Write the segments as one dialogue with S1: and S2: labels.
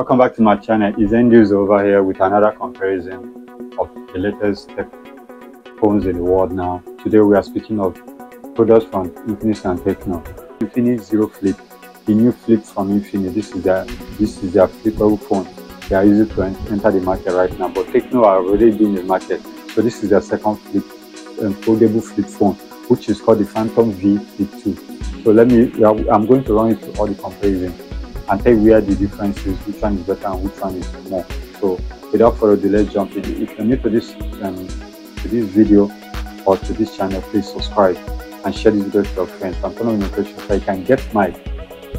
S1: Welcome back to my channel. Is Endy Uzo over here with another comparison of the latest tech phones in the world now. Today we are speaking of products from Infinix and Tecno. Infinix Zero Flip, the new flip from Infinix. This is their this is their flippable phone. They are easy to enter the market right now, but Tecno are already in the market. So this is their second flip um, foldable flip phone, which is called the Phantom V Flip 2. So let me, I'm going to run it through all the comparisons and tell where the difference is, which one is better and which one is more. So without further delay, let's jump in. If you're new to this um, to this video or to this channel, please subscribe and share this video to your friends and turn on notifications so you can get my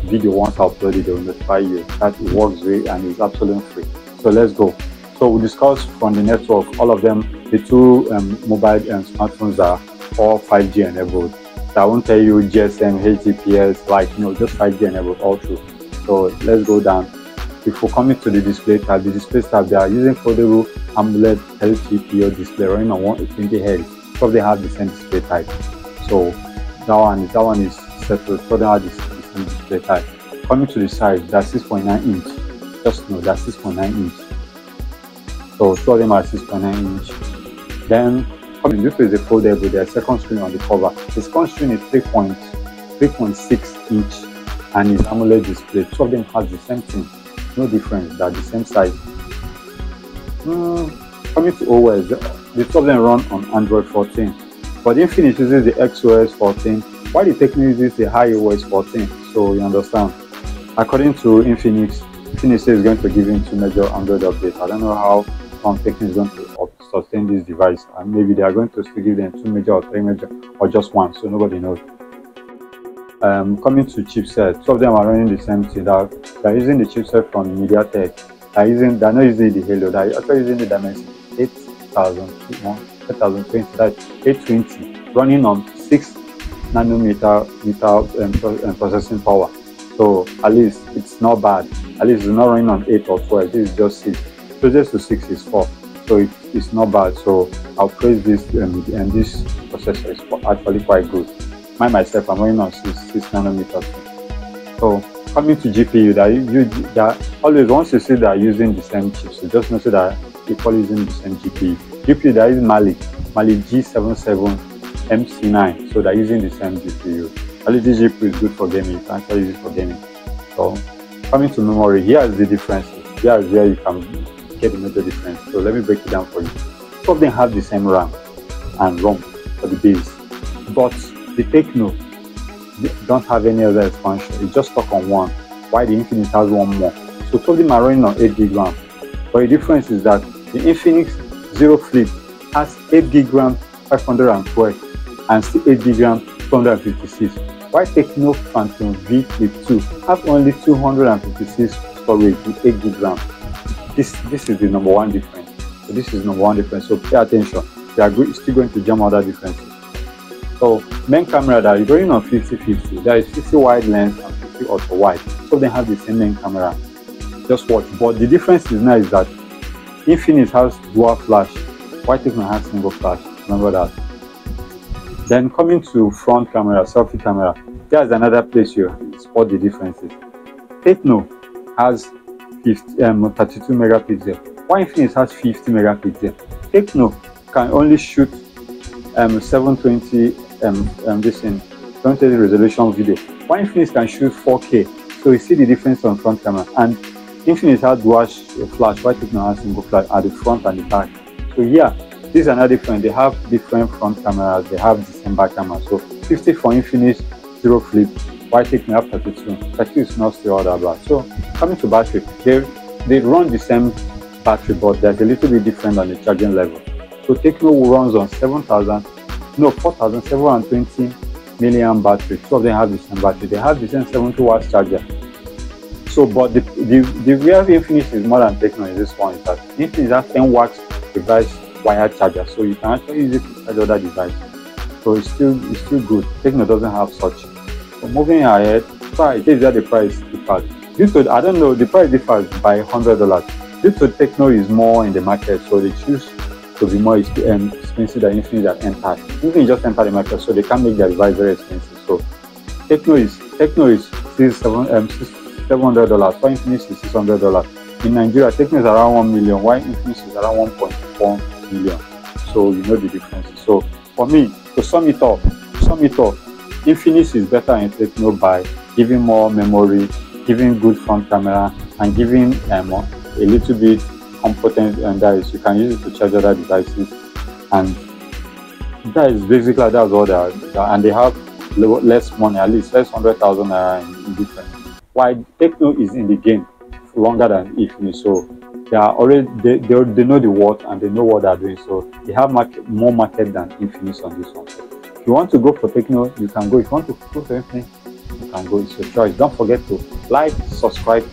S1: video once I upload it, they will notify you. That it works great and is absolutely free. So let's go. So we discussed from the network, all of them, the two um, mobile and smartphones are all 5G enabled. So I won't tell you GSM, HTTPS, like, you know, just 5G enabled all through. So let's go down. Before coming to the display tab, the display tab, they are using foldable AMOLED LTPO display running on 120 Hz. They have the same display type. So that one is that one is. So they have the same display type. Coming to the size, that's 6.9 inch. Just know that's 6.9 inch. So of them are 6.9 inch. Then coming this is a foldable, their second screen on the cover. The second screen is 3.3.6 inch and his AMOLED display. Two of them has the same thing, no difference, they're the same size. Mm, coming to OS, the two of them run on Android 14, but Infinix uses the XOS 14, while the Tecno uses the HiOS 14. So you understand. According to Infinix, Infinix is going to give him two major Android updates. I don't know how um, Tecno is going to sustain this device, and maybe they are going to still give them two major or three major, or just one. So nobody knows um, coming to chipset, two of them are running the same thing. That they're using the chipset from MediaTek. They're using, they're not using the Helio. They're actually using the Dimensity 8020, that's 820, running on six nanometer meter um, um, processing power. So at least it's not bad. At least it's not running on 8 or 12. This is just 6. Closest to 6 is 4. So it, it's not bad. So I'll praise this um, and this processor is actually quite good mine myself, I'm running on 6, six nanometers. So coming to GPU, that you that always once you see that using the same chips, you just notice that people using the same GPU. GPU that is Mali, Mali G77 MC9, so they're using the same GPU. Only this GPU is good for gaming, you can actually use it for gaming. So coming to memory, here's the differences. Here's where you can get the major difference. So let me break it down for you. Some of them have the same RAM and ROM for the base, but the Tecno don't have any other expansion. It's just stuck on one. Why the Infinix has one more. So them are running on 8 gig RAM. But the difference is that the Infinix Zero Flip has 8 gig RAM 512 and still 8 gig RAM 256. While Tecno Phantom V Flip 2 have only 256 storage with 8 gig RAM. This this is the number one difference. So this is number one difference. So pay attention. They are still going to jam other differences. So main camera that is running on 50-50. There is 50 wide lens and 50 ultra wide. So they have the same main camera. Just watch. But the difference is now is that Infinix has dual flash, while Tecno has single flash. Remember that. Then coming to front camera, selfie camera, there's another place you spot the differences. Tecno has 50, um, 32 megapixel, while Infinix has 50 megapixel. Tecno can only shoot um, 720 um, um, this in 20 resolution video. One Infinix can shoot 4K, so you see the difference on front camera. And Infinix has dual flash, while Tecno has single flash at the front and the back. So yeah, these are not different. They have different front cameras. They have the same back camera. So 50 for Infinix, zero flip. While Tecno have 32. 32 is not still all that bad. So coming to battery, they they run the same battery, but there's a little bit different on the charging level. So Tecno runs on 7,000 no 4720 milliamp battery. Two of them have the same battery. They have the same 70 watts charger. So but the the, the real Infinix is more than Tecno in this one is that Infinix has 10 watts device wire charger. So you can actually use it to charge other devices. So it's still it's still good. Tecno doesn't have such. So moving ahead price. This is where the price differs. Due to i don't know the price differs by hundred dollars. Due to Tecno is more in the market so they choose to be more um, expensive than Infinix that entered. Infinix just entered the market, so they can't make their device very expensive. So Tecno is Tecno is seven um, seven hundred dollars. For Infinix is six hundred dollars. in Nigeria, Tecno is around 1 million, Why Infinix is around 1.4 million. So you know the difference. So for me, to sum it up, sum it up, Infinix is better in Tecno by giving more memory, giving good front camera, and giving um, a little bit competent and that is you can use it to charge other devices and that is basically that's what they are and they have less money at least less hundred thousand naira in, difference. Why Tecno is in the game longer than Infinix so they are already they, they, they know the world and they know what they're doing so they have market, more market than Infinix on this one. If you want to go for Tecno, you can go. If you want to go for Infinix you can go. It's your choice. Don't forget to like subscribe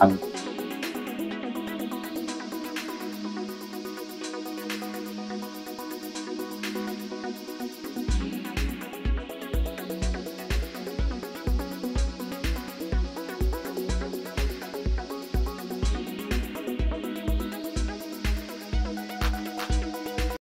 S1: and